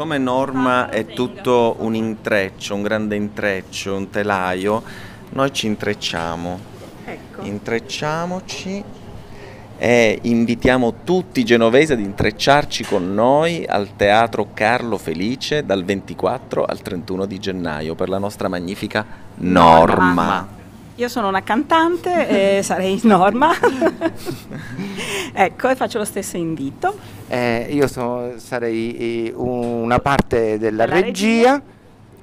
Siccome Norma è tutto un intreccio, un grande intreccio, un telaio, noi ci intrecciamo. Ecco. Intrecciamoci e invitiamo tutti i genovesi ad intrecciarci con noi al Teatro Carlo Felice dal 24 al 31 di gennaio per la nostra magnifica Norma. Io sono una cantante e sarei Norma. ecco, e faccio lo stesso invito. Eh, io so- sarei eh, una parte della Della regia. regia.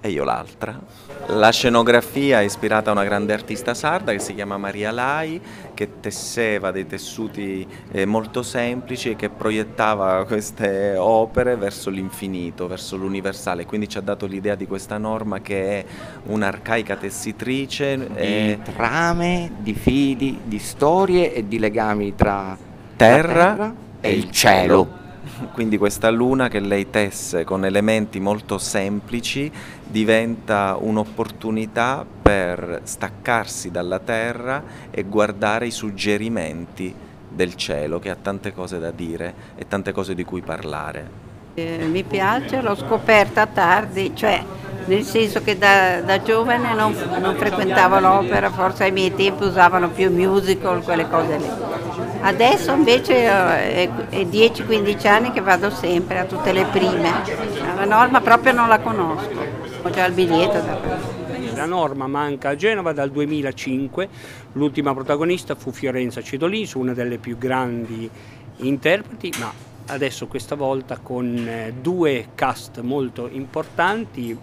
E io l'altra. La scenografia è ispirata a una grande artista sarda che si chiama Maria Lai, che tesseva dei tessuti eh, molto semplici e che proiettava queste opere verso l'infinito, verso l'universale. Quindi ci ha dato l'idea di questa norma che è un'arcaica tessitrice. di eh, trame, di fili, di storie e di legami tra la terra, e il cielo. Quindi questa luna che lei tesse con elementi molto semplici diventa un'opportunità per staccarsi dalla terra e guardare i suggerimenti del cielo che ha tante cose da dire e tante cose di cui parlare. Eh, mi piace, l'ho scoperta tardi, cioè nel senso che da, da giovane non, non frequentavo l'opera, forse ai miei tempi usavano più musical, quelle cose lì. Adesso invece eh, è, è 10-15 anni che vado sempre a tutte le prime. La norma proprio non la conosco, ho già il biglietto da La norma manca a Genova dal 2005, l'ultima protagonista fu Fiorenza Cedolin, una delle più grandi interpreti, ma adesso questa volta con eh, due cast molto importanti,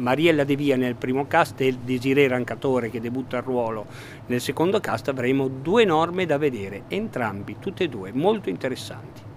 Mariella De Via nel primo cast e Desiree Rancatore che debutta il ruolo nel secondo cast, avremo due norme da vedere, entrambi, tutte e due, molto interessanti.